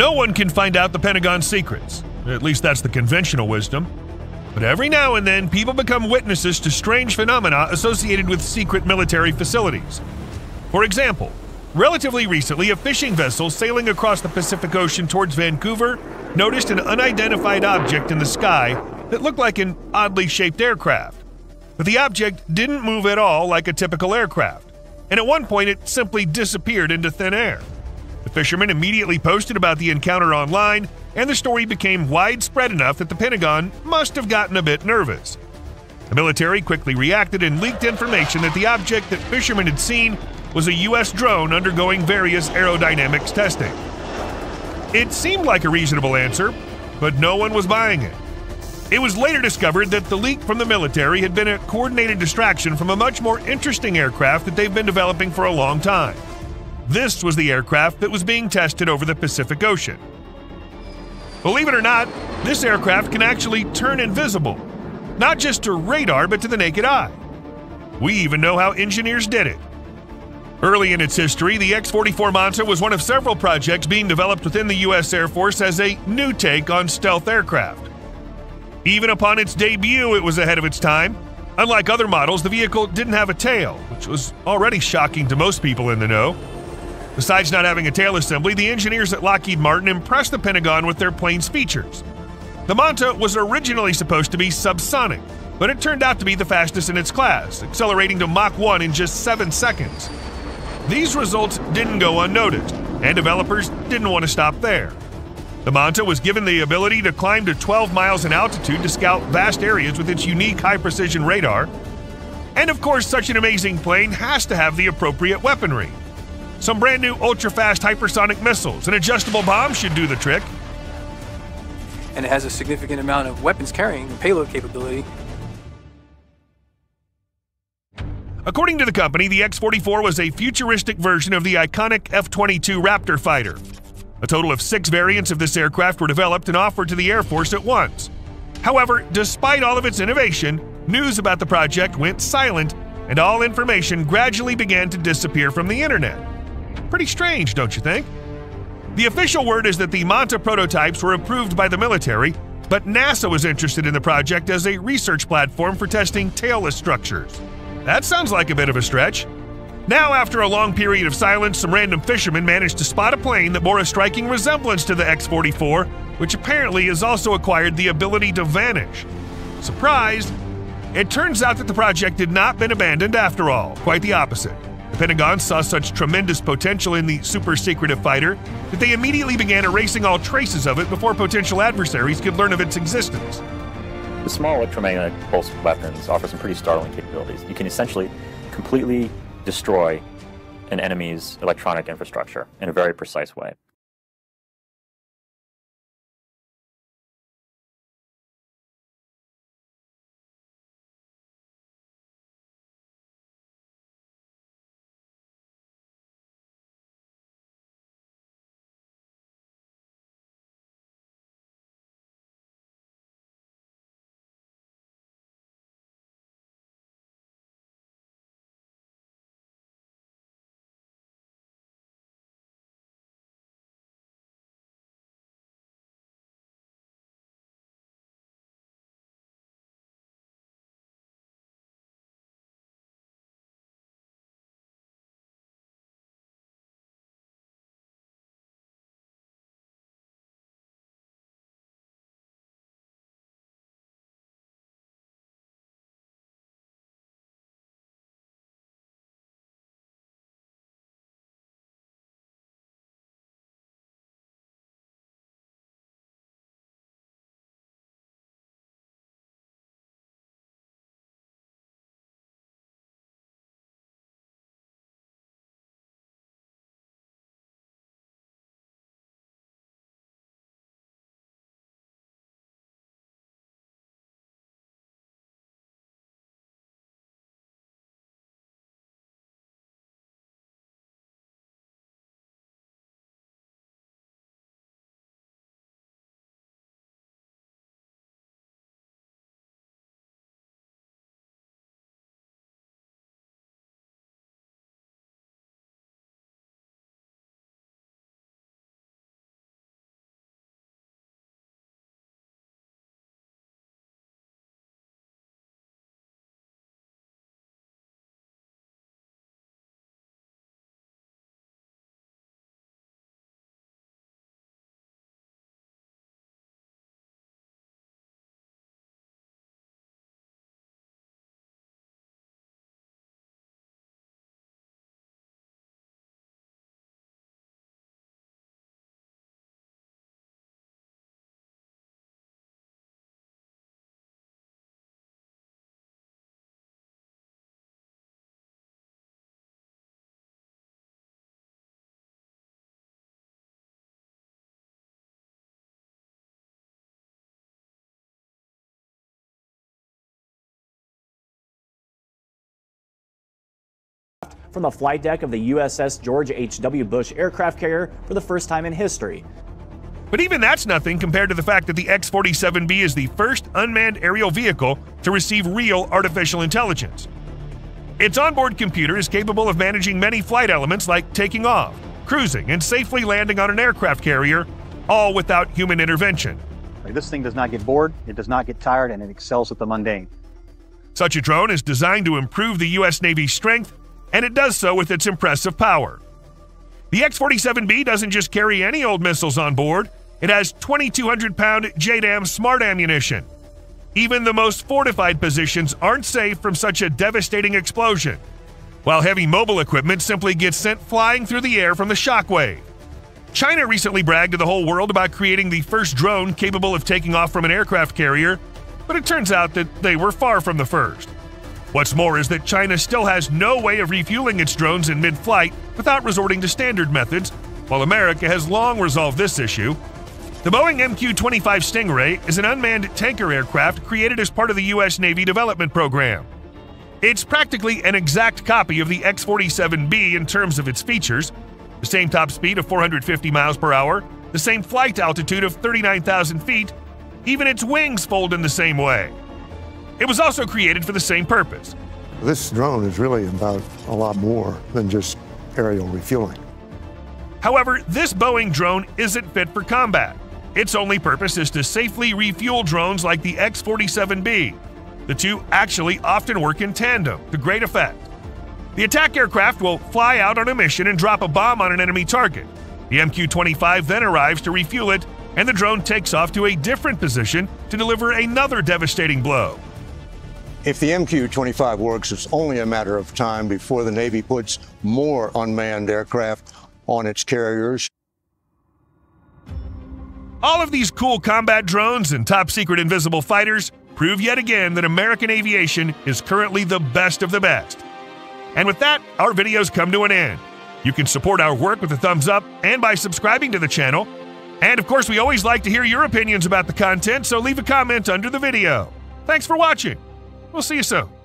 No one can find out the Pentagon's secrets. At least that's the conventional wisdom. But every now and then, people become witnesses to strange phenomena associated with secret military facilities. For example, relatively recently, a fishing vessel sailing across the Pacific Ocean towards Vancouver noticed an unidentified object in the sky that looked like an oddly shaped aircraft. But the object didn't move at all like a typical aircraft, and at one point it simply disappeared into thin air. The fisherman immediately posted about the encounter online, and the story became widespread enough that the Pentagon must have gotten a bit nervous. The military quickly reacted and leaked information that the object that fishermen had seen was a U.S. drone undergoing various aerodynamics testing. It seemed like a reasonable answer, but no one was buying it. It was later discovered that the leak from the military had been a coordinated distraction from a much more interesting aircraft that they've been developing for a long time. This was the aircraft that was being tested over the Pacific Ocean. Believe it or not, this aircraft can actually turn invisible, not just to radar, but to the naked eye. We even know how engineers did it. Early in its history, the X 44 Manta was one of several projects being developed within the U.S. Air Force as a new take on stealth aircraft. Even upon its debut, it was ahead of its time. Unlike other models, the vehicle didn't have a tail, which was already shocking to most people in the know. Besides not having a tail assembly, the engineers at Lockheed Martin impressed the Pentagon with their plane's features. The Manta was originally supposed to be subsonic, but it turned out to be the fastest in its class, accelerating to Mach 1 in just 7 seconds. These results didn't go unnoticed, and developers didn't want to stop there. The Manta was given the ability to climb to 12 miles in altitude to scout vast areas with its unique high precision radar. And of course, such an amazing plane has to have the appropriate weaponry. Some brand new ultra fast hypersonic missiles and adjustable bombs should do the trick. And it has a significant amount of weapons carrying and payload capability According to the company, the X 44 was a futuristic version of the iconic F 22 Raptor fighter. A total of six variants of this aircraft were developed and offered to the Air Force at once. However, despite all of its innovation, news about the project went silent and all information gradually began to disappear from the internet. Pretty strange, don't you think? The official word is that the Manta prototypes were approved by the military, but NASA was interested in the project as a research platform for testing tailless structures. That sounds like a bit of a stretch. Now, after a long period of silence, some random fishermen managed to spot a plane that bore a striking resemblance to the X 44, which apparently has also acquired the ability to vanish. Surprised? It turns out that the project had not been abandoned after all, quite the opposite. Pentagon saw such tremendous potential in the super secretive fighter that they immediately began erasing all traces of it before potential adversaries could learn of its existence. The small electromagnetic pulse weapons offer some pretty startling capabilities. You can essentially completely destroy an enemy's electronic infrastructure in a very precise way. From the flight deck of the USS George H.W. Bush aircraft carrier for the first time in history. But even that's nothing compared to the fact that the X 47B is the first unmanned aerial vehicle to receive real artificial intelligence. Its onboard computer is capable of managing many flight elements like taking off, cruising, and safely landing on an aircraft carrier, all without human intervention. This thing does not get bored, it does not get tired, and it excels at the mundane. Such a drone is designed to improve the U.S. Navy's strength, and it does so with its impressive power. The X 47B doesn't just carry any old missiles on board, it has 2,200 pound JDAM smart ammunition. Even the most fortified positions aren't safe from such a devastating explosion, while heavy mobile equipment simply gets sent flying through the air from the shockwave. China recently bragged to the whole world about creating the first drone capable of taking off from an aircraft carrier, but it turns out that they were far from the first. What's more is that China still has no way of refueling its drones in mid flight without resorting to standard methods, while America has long resolved this issue. The Boeing MQ 25 Stingray is an unmanned tanker aircraft created as part of the U.S. Navy development program. It's practically an exact copy of the X 47B in terms of its features, the same top speed of 450 miles per hour, the same flight altitude of 39,000 feet, even its wings fold in the same way. It was also created for the same purpose. This drone is really about a lot more than just aerial refueling. However, this Boeing drone isn't fit for combat. Its only purpose is to safely refuel drones like the X 47B. The two actually often work in tandem to great effect. The attack aircraft will fly out on a mission and drop a bomb on an enemy target. The MQ 25 then arrives to refuel it, and the drone takes off to a different position to deliver another devastating blow. If the MQ 25 works, it's only a matter of time before the Navy puts more unmanned aircraft on its carriers. All of these cool combat drones and top secret invisible fighters prove yet again that American aviation is currently the best of the best. And with that, our videos come to an end. You can support our work with a thumbs up and by subscribing to the channel. And of course, we always like to hear your opinions about the content, so leave a comment under the video. Thanks for watching. We'll see you soon.